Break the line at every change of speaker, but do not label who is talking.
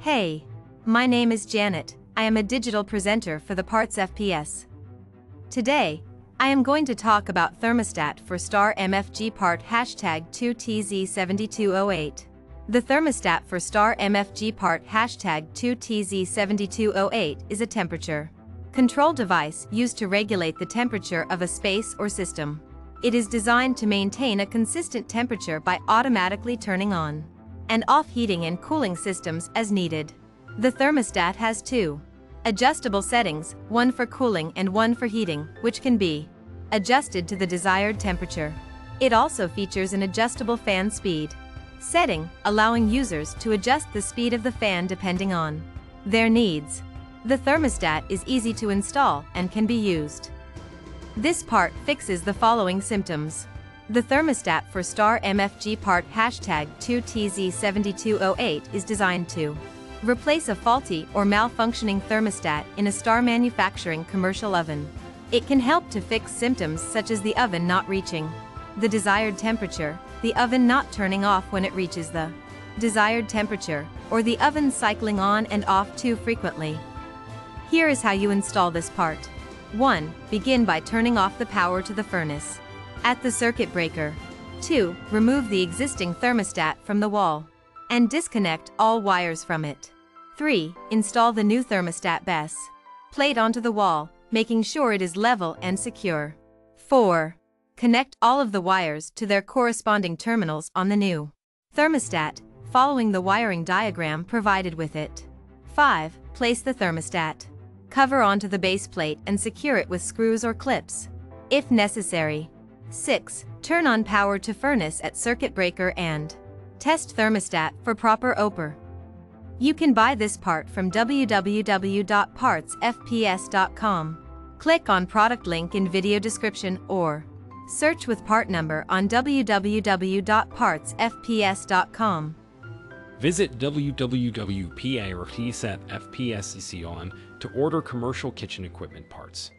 Hey, my name is Janet. I am a digital presenter for the Parts FPS. Today, I am going to talk about thermostat for star MFG part hashtag 2TZ7208. The thermostat for star MFG part hashtag 2TZ7208 is a temperature control device used to regulate the temperature of a space or system. It is designed to maintain a consistent temperature by automatically turning on and off heating and cooling systems as needed. The thermostat has two adjustable settings, one for cooling and one for heating, which can be adjusted to the desired temperature. It also features an adjustable fan speed setting, allowing users to adjust the speed of the fan depending on their needs. The thermostat is easy to install and can be used. This part fixes the following symptoms. The thermostat for star MFG part hashtag 2TZ7208 is designed to replace a faulty or malfunctioning thermostat in a star manufacturing commercial oven. It can help to fix symptoms such as the oven not reaching the desired temperature, the oven not turning off when it reaches the desired temperature, or the oven cycling on and off too frequently. Here is how you install this part. 1. Begin by turning off the power to the furnace. At the circuit breaker. 2. Remove the existing thermostat from the wall. And disconnect all wires from it. 3. Install the new thermostat base plate onto the wall, making sure it is level and secure. 4. Connect all of the wires to their corresponding terminals on the new thermostat, following the wiring diagram provided with it. 5. Place the thermostat cover onto the base plate and secure it with screws or clips, if necessary. 6. Turn on power to furnace at circuit breaker and test thermostat for proper OPER. You can buy this part from www.partsfps.com. Click on product link in video description or search with part number on www.partsfps.com.
Visit www.partsfps.on to order commercial kitchen equipment parts.